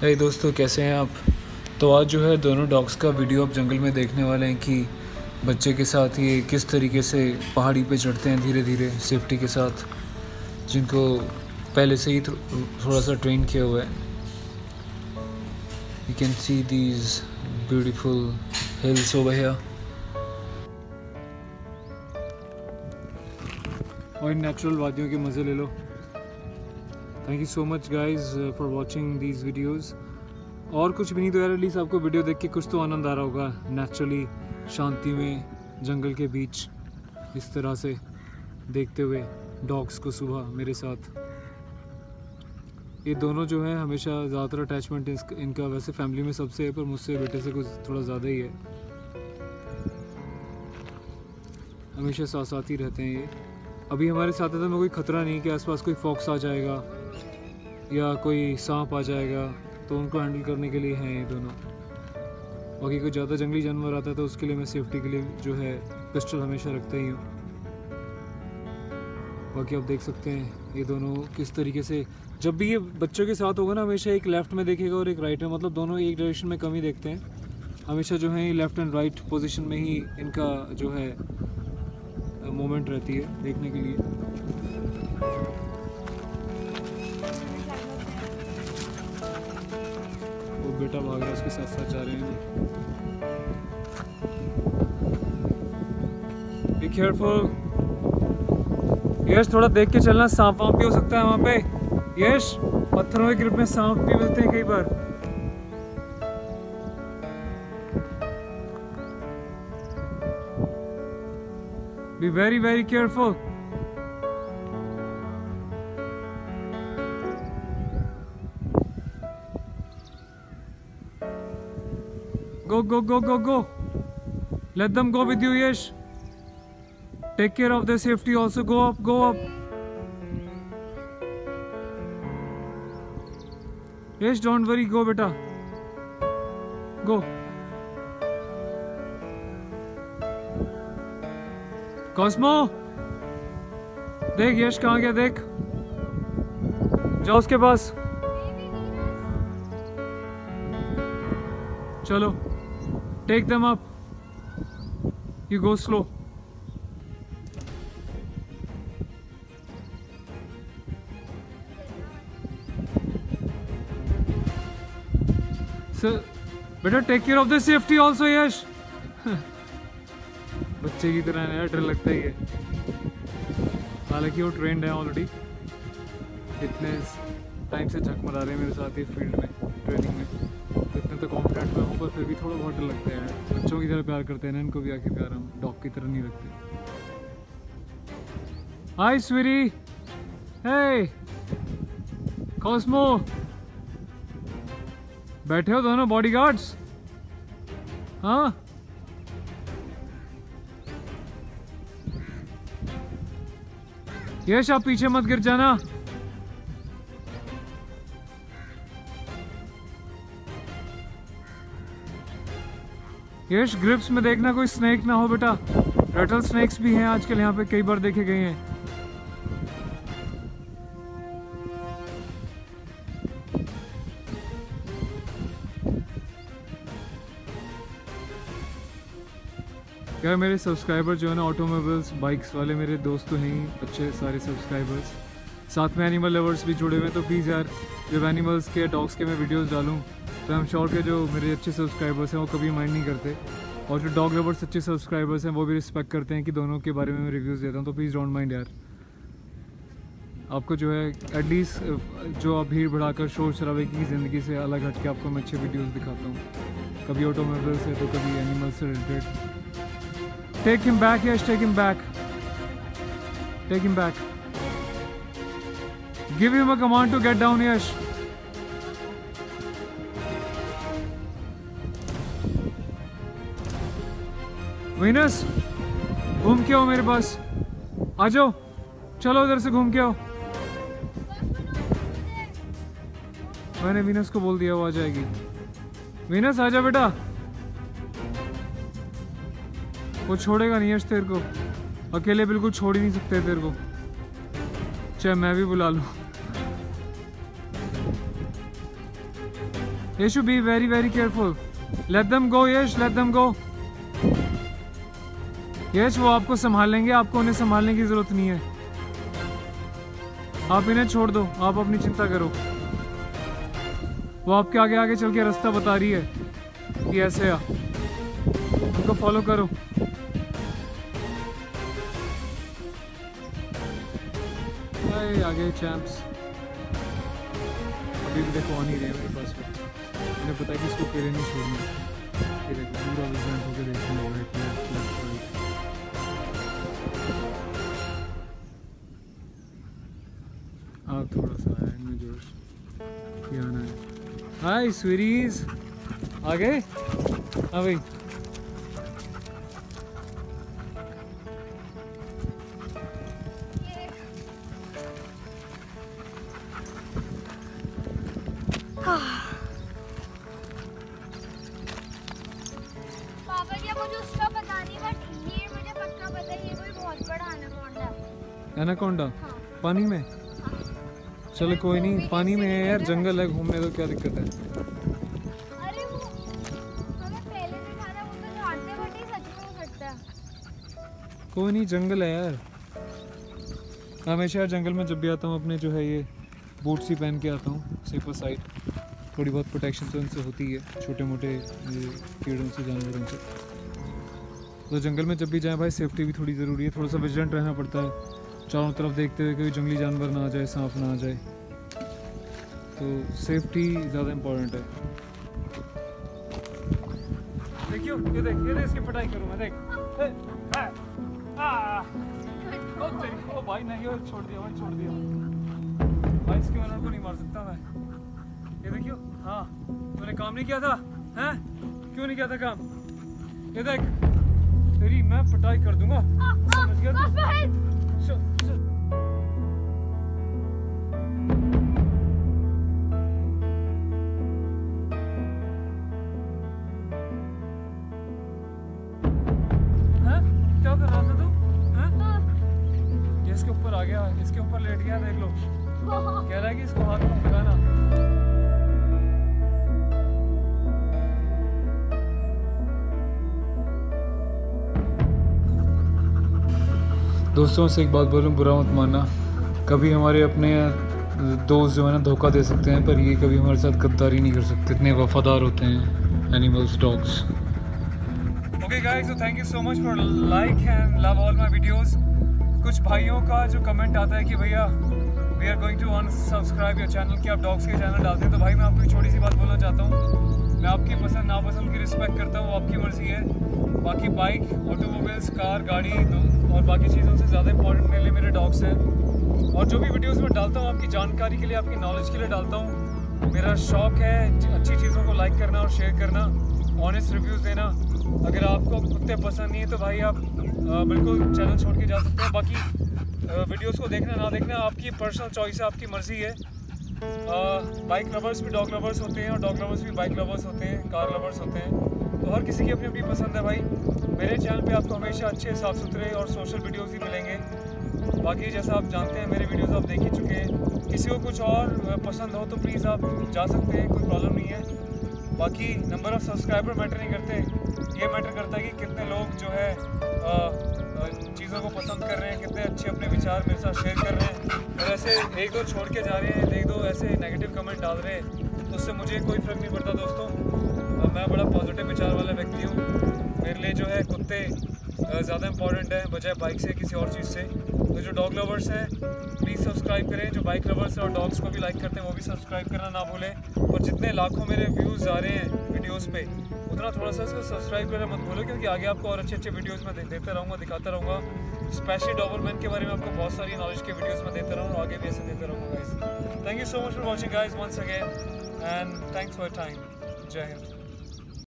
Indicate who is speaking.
Speaker 1: hey दोस्तों कैसे हैं आप? तो आज जो है दोनों डॉग्स का वीडियो आप जंगल में देखने वाले हैं कि बच्चे के साथ ये किस तरीके से पहाड़ी पे चढ़ते हैं धीरे धीरे सेफ्टी के साथ। जिनको पहले से ही थो, थोड़ा सा ट्रेन किया हुआ है। You can see these beautiful hills over here और इन नेचुरल वादियों के मज़े ले लो। Thank you so much guys for watching these videos और कुछ भी नहीं तो यार एटलीस्ट आपको वीडियो देख के कुछ तो आनंद आ रहा होगा नेचुरली शांति में, जंगल के बीच, इस तरह से देखते हुए डॉग्स को सुबह मेरे साथ। ये दोनों जो हैं, हमेशा ज़्यादातर अटैचमेंट इनका वैसे फैमिली में सबसे है, पर मुझसे बेटे से कुछ थोड़ा ज़्यादा ही है। हमेशा साथ साथ ही रहते हैं ये। अभी हमारे साथ है तो में कोई ख़तरा नहीं कि आसपास कोई फॉक्स आ जाएगा या कोई सांप आ जाएगा तो उनको हैंडल करने के लिए हैं ये दोनों। बाकी कोई ज़्यादा जंगली जानवर आता है तो उसके लिए मैं सेफ्टी के लिए जो है पिस्टल हमेशा रखता ही हूँ। बाकी आप देख सकते हैं ये दोनों किस तरीके से, जब भी ये बच्चों के साथ होगा ना, हमेशा एक लेफ़्ट में देखेगा और एक राइट में मतलब दोनों एक डायरेक्शन में कम ही देखते हैं। हमेशा जो है लेफ़्ट एंड राइट पोजीशन में ही इनका जो है मोमेंट रहती है देखने के लिए। वो बेटा भाग रहा है, उसके साथ साथ जा रहे हैं। बी केयरफुल यश, थोड़ा देख के चलना, सांप वाप भी हो सकता है वहाँ पे। यश, पत्थरों के ग्रिप में सांप भी मिलते हैं कई बार। Be very, very careful. Go, go, go, go, go. Let them go with you, Yesh. Take care of their safety also. Go up, go up. Yesh, don't worry. Go, beta. Go. Cosmo देख, यश कहाँ गया, देख। जाओ उसके पास। चलो take them up you go slow sir बेटा take care of the safety also Yash. बच्चे की तरह, नया डर लगता ही है। हालाँकि वो ट्रेंड है ऑलरेडी इतने टाइम से झक मरा रहे हैं मेरे साथ ही फ़ील्ड में ट्रेनिंग में। तो इतने तो कॉन्फिडेंट में हूँ, पर फिर भी थोड़ा बहुत डर लगता है बच्चों की तरह प्यार करते हैं ना, इनको भी आके प्यार हम डॉग की तरह नहीं रखते। हाय स्वीरी हे कॉस्मो बैठे हो दोनों बॉडीगार्ड्स हाँ? यश आप पीछे मत गिर जाना। यश, ग्रिप्स में देखना कोई स्नेक ना हो बेटा। रेटल स्नेक्स भी हैं आजकल यहाँ पे, कई बार देखे गए हैं। क्या मेरे सब्सक्राइबर जो है ना ऑटोमोबाइल्स बाइक्स वाले मेरे दोस्त तो हैं अच्छे सारे सब्सक्राइबर्स साथ में एनिमल लवर्स भी जुड़े हुए हैं तो प्लीज़ यार, जब एनिमल्स के डॉग्स के मैं वीडियोस डालूँ तो आई एम श्योर के जो मेरे अच्छे सब्सक्राइबर्स हैं, वो कभी माइंड नहीं करते। और जो डॉग लवर्स अच्छे सब्सक्राइबर्स हैं, वो भी रिस्पेक्ट करते हैं कि दोनों के बारे में मैं रिव्यूज़ देता हूँ तो प्लीज़ डोंट माइंड यार। आपको जो है एटलीस्ट जो आप भीड़ बढ़ाकर शोर शराबे की ज़िंदगी से अलग हट के आपको मैं अच्छे वीडियोज़ दिखाता हूँ। कभी ऑटोमोबाइल से तो कभी एनिमल से related Take him back, yes, take him back. Take him back. Give him a command to get down, Yash. Venus घूम के आओ मेरे पास आ जाओ चलो उधर से घूम के आओ मैंने विनस को बोल दिया वो आ जाएगी विनस आ जा बेटा वो छोड़ेगा नहीं यश तेरे को। अकेले बिल्कुल छोड़ ही नहीं सकते तेरे को। चाहे मैं भी बुला लूँ। Yeshu, be very very careful let them go Yash let them go Yash वो आपको संभाल लेंगे आपको उन्हें संभालने की ज़रूरत नहीं है। आप इन्हें छोड़ दो आप अपनी चिंता करो। वो आपके आगे आगे चल के रास्ता बता रही है कि ऐसे आ। उनको फॉलो करो। हाय आगे चैंप्स अभी भी देखो आ नहीं रहे मेरे पास उन्हें पता है कि इसको अकेले नहीं छोड़ना पूरा थोड़ा सा में जोश। है हाय आ गए हाँ भाई।
Speaker 2: पापा जी मुझे उसका पता नहीं बट ये मुझे पक्का पता है ये कोई बहुत बड़ा एनाकोंडा है।
Speaker 1: एनाकोंडा?
Speaker 2: हाँ।
Speaker 1: पानी में? हाँ। चलो कोई नहीं पानी में है यार जंगल है घूमने तो क्या दिक्कत है?
Speaker 2: अरे वो हमें पहले दिखा वो तो सच में सकता
Speaker 1: कोई नहीं जंगल है यार। हमेशा यार जंगल में जब भी आता हूँ अपने जो है ये बूट्स ही पहन के आता हूँ सेफर साइड थोड़ी बहुत प्रोटेक्शन तो इनसे होती है छोटे मोटे कीड़ों से, जानवरों से। तो जंगल में जब भी जाएँ भाई सेफ्टी भी थोड़ी ज़रूरी है, थोड़ा सा विजिलेंट रहना पड़ता है। चारों तरफ़ देखते हुए कोई जंगली जानवर ना आ जाए, सांप ना आ जाए। तो सेफ्टी ज़्यादा इम्पोर्टेंट है। देखियो, ये देख ये देख इसकी पिटाई करूँ मैं, देख। ओ तेरी, ओ भाई, नहीं वो छोड़ दिया, भाई, छोड़ दिया। भाई, इसके ओनर को नहीं मार सकता मैं। ये देखियो। हाँ काम नहीं किया था हैं? क्यों नहीं किया था काम? ये देख तेरी मैं पिटाई कर दूँगा? क्या कर रहा था तू? इसके ऊपर आ गया इसके ऊपर लेट गया देख लो। कह रहा है कि इसको हाथ में लगाना दोस्तों से एक बात बोलूँ, बुरा मत मानना। कभी हमारे अपने दोस्त जो है ना, धोखा दे सकते हैं, पर ये कभी हमारे साथ गद्दारी नहीं कर सकते। इतने वफादार होते हैं animals dogs okay guys so thank you so much for like and love all my videos कुछ भाइयों का जो कमेंट आता है कि, भैया we are going to unsubscribe your channel कि आप डॉग्स के चैनल डालते हैं तो भाई, मैं आपको एक छोटी सी बात बोलना चाहता हूँ। मैं आपकी पसंद, नापसंद की रिस्पेक्ट करता हूँ, आपकी मर्ज़ी है। बाकी बाइक ऑटोमोबाइल्स कार गाड़ी और बाकी चीज़ों से ज़्यादा इंपॉर्टेंट मेरे लिए मेरे डॉग्स हैं। और जो भी वीडियोस में डालता हूँ, आपकी जानकारी के लिए, आपकी नॉलेज के लिए डालता हूँ। मेरा शौक है अच्छी चीज़ों को लाइक करना और शेयर करना ऑनेस्ट रिव्यूज़ देना। अगर आपको कुत्ते पसंद नहीं है तो भाई आप बिल्कुल चैनल छोड़ के जा सकते हैं। बाकी वीडियोस को देखना, ना देखना, आपकी पर्सनल चॉइस है, आपकी मर्ज़ी है। बाइक लवर्स भी डॉग लवर्स होते हैं और डॉग लवर्स भी बाइक लवर्स होते हैं कार लवर्स होते हैं। तो हर किसी की अपनी अपनी पसंद है भाई। मेरे चैनल पे आपको हमेशा अच्छे साफ़ सुथरे और सोशल वीडियोस ही मिलेंगे। बाकी जैसा आप जानते हैं, मेरे वीडियोस आप देख ही चुके हैं। किसी को कुछ और पसंद हो तो प्लीज़ आप जा सकते हैं, कोई प्रॉब्लम नहीं है। बाकी नंबर ऑफ़ सब्सक्राइबर मैटर नहीं करते। ये मैटर करता है कि कितने लोग जो है चीज़ों को पसंद कर रहे हैं, कितने अच्छे अपने विचार मेरे साथ शेयर कर रहे हैं। और ऐसे एक दो छोड़ के जा रहे हैं, एक दो ऐसे नेगेटिव कमेंट डाल रहे हैं तो उससे मुझे कोई फ़र्क नहीं पड़ता दोस्तों। मैं बड़ा पॉजिटिव विचार वाला व्यक्ति हूँ। मेरे लिए जो है कुत्ते ज़्यादा इंपॉर्टेंट है बजाय बाइक से किसी और चीज़ से। तो जो डॉग लवर्स हैं प्लीज़ सब्सक्राइब करें। जो बाइक लवर्स हैं और डॉग्स को भी लाइक करते हैं वो भी सब्सक्राइब करना ना भूलें। और जितने लाखों मेरे व्यूज़ आ रहे हैं वीडियोज़ पे उतना थोड़ा सा सब्सक्राइब करना मत भूलो क्योंकि आगे आपको और अच्छे अच्छे वीडियोज़ में दे, देता रहूँगा दिखाता रहूँगा। स्पेशली डॉबरमैन के बारे में आपको बहुत सारी नॉलेज के वीडियोज़ में देता रहूँ और आगे भी ऐसे देता रहूँगा guys thank you so much for watching guys once again and thanks for time जय हिंद